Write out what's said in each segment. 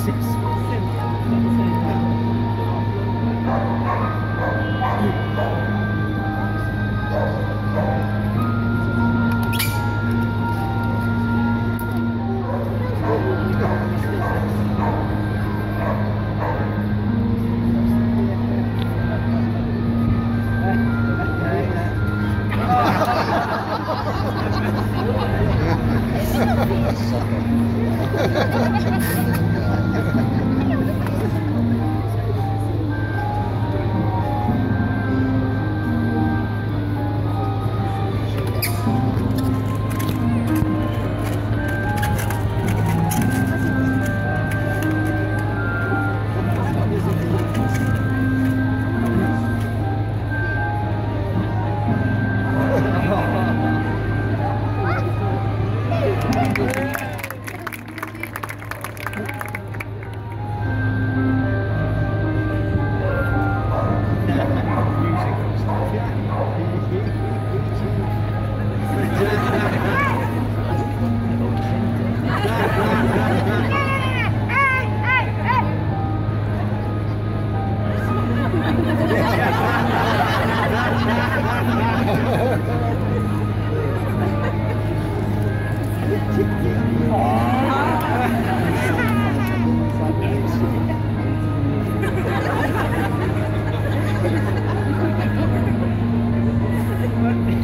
Six.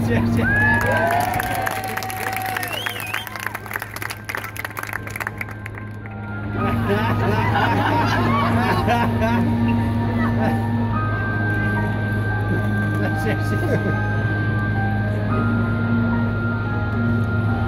谢谢。谢谢。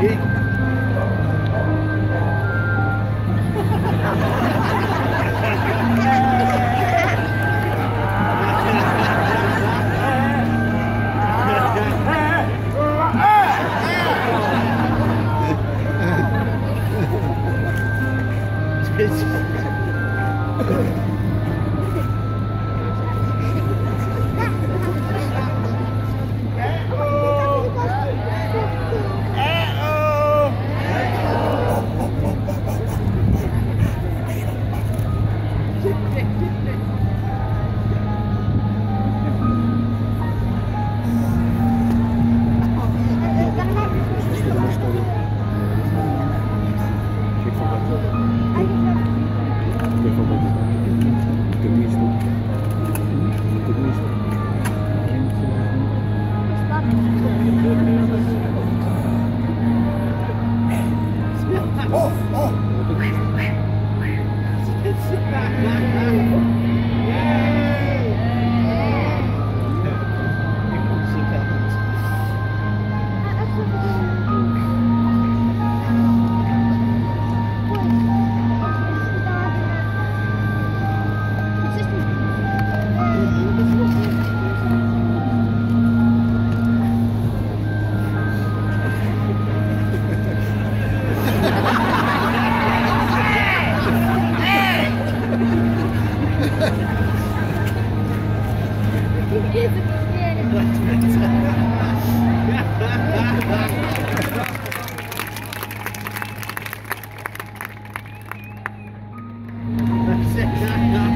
Ei. It's Oh, oh! Yeah.